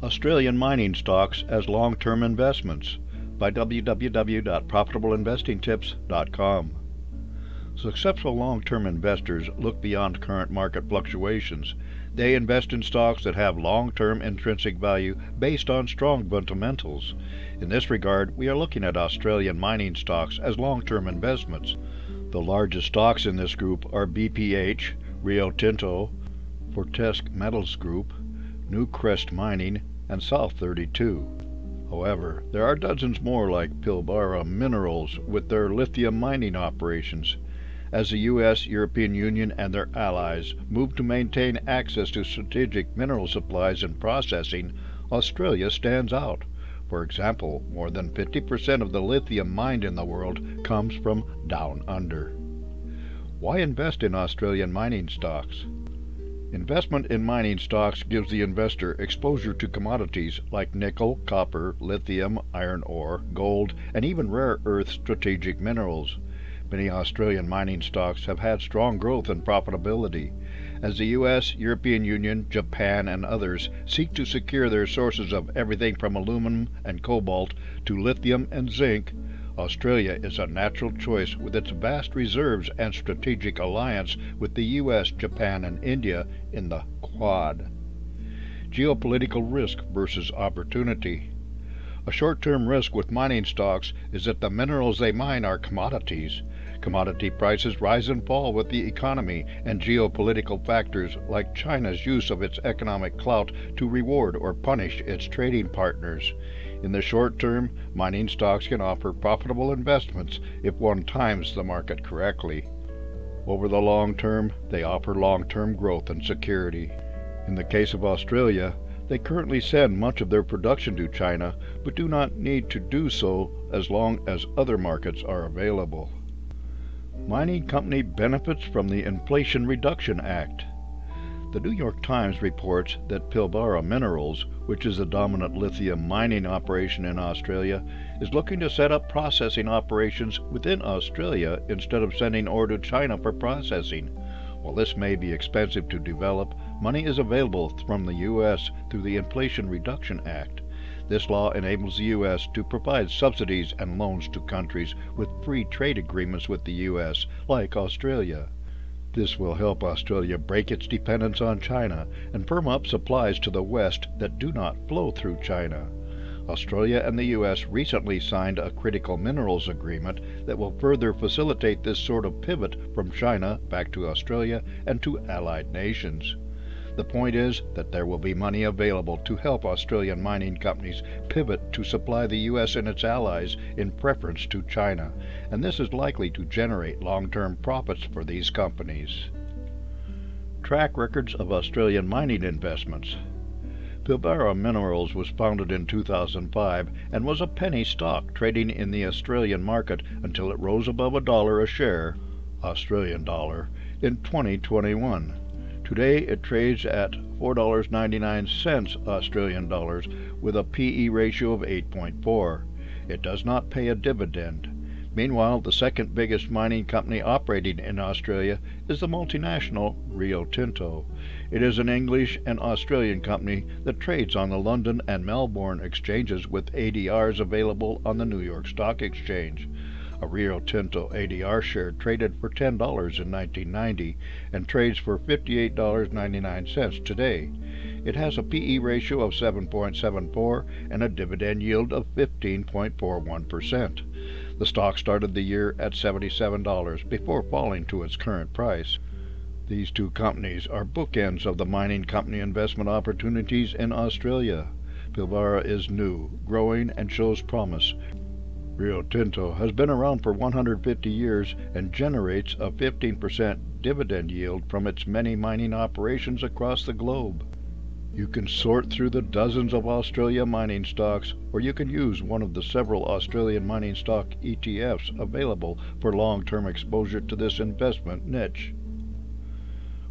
Australian Mining Stocks as Long-Term Investments by www.profitableinvestingtips.com. Successful long-term investors look beyond current market fluctuations. They invest in stocks that have long-term intrinsic value based on strong fundamentals. In this regard, we are looking at Australian mining stocks as long-term investments. The largest stocks in this group are BPH, Rio Tinto, Fortescue Metals Group, Newcrest Mining, and South 32. However, there are dozens more like Pilbara Minerals with their lithium mining operations. As the U.S., European Union, and their allies move to maintain access to strategic mineral supplies and processing, Australia stands out. For example, more than 50% of the lithium mined in the world comes from down under. Why invest in Australian mining stocks? Investment in mining stocks gives the investor exposure to commodities like nickel, copper, lithium, iron ore, gold, and even rare earth strategic minerals. Many Australian mining stocks have had strong growth and profitability. As the US, European Union, Japan, and others seek to secure their sources of everything from aluminum and cobalt to lithium and zinc, Australia is a natural choice with its vast reserves and strategic alliance with the US, Japan, and India in the Quad. Geopolitical risk versus opportunity. A short term risk with mining stocks is that the minerals they mine are commodities. Commodity prices rise and fall with the economy and geopolitical factors like China's use of its economic clout to reward or punish its trading partners. In the short term, mining stocks can offer profitable investments if one times the market correctly. Over the long term, they offer long-term growth and security. In the case of Australia, they currently send much of their production to China, but do not need to do so as long as other markets are available. Mining company benefits from the Inflation Reduction Act. The New York Times reports that Pilbara Minerals, which is the dominant lithium mining operation in Australia, is looking to set up processing operations within Australia instead of sending ore to China for processing. While this may be expensive to develop, money is available from the U.S. through the Inflation Reduction Act. This law enables the U.S. to provide subsidies and loans to countries with free trade agreements with the U.S., like Australia. This will help Australia break its dependence on China and firm up supplies to the West that do not flow through China. Australia and the U.S. recently signed a critical minerals agreement that will further facilitate this sort of pivot from China back to Australia and to allied nations. The point is that there will be money available to help Australian mining companies pivot to supply the U.S. and its allies in preference to China, and this is likely to generate long-term profits for these companies. Track records of Australian mining investments. Pilbara Minerals was founded in 2005 and was a penny stock trading in the Australian market until it rose above a dollar a share, Australian dollar, in 2021. Today it trades at $4.99 Australian dollars with a PE ratio of 8.4. It does not pay a dividend. Meanwhile, the second biggest mining company operating in Australia is the multinational Rio Tinto. It is an English and Australian company that trades on the London and Melbourne exchanges with ADRs available on the New York Stock Exchange. A Rio Tinto ADR share traded for $10 in 1990 and trades for $58.99 today. It has a PE ratio of 7.74 and a dividend yield of 15.41%. The stock started the year at $77 before falling to its current price. These two companies are bookends of the mining company investment opportunities in Australia. Pilbara is new, growing, and shows promise, Rio Tinto has been around for 150 years and generates a 15% dividend yield from its many mining operations across the globe. You can sort through the dozens of Australia mining stocks, or you can use one of the several Australian mining stock ETFs available for long-term exposure to this investment niche.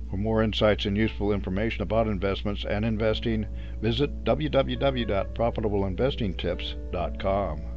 For more insights and useful information about investments and investing, visit www.profitableinvestingtips.com.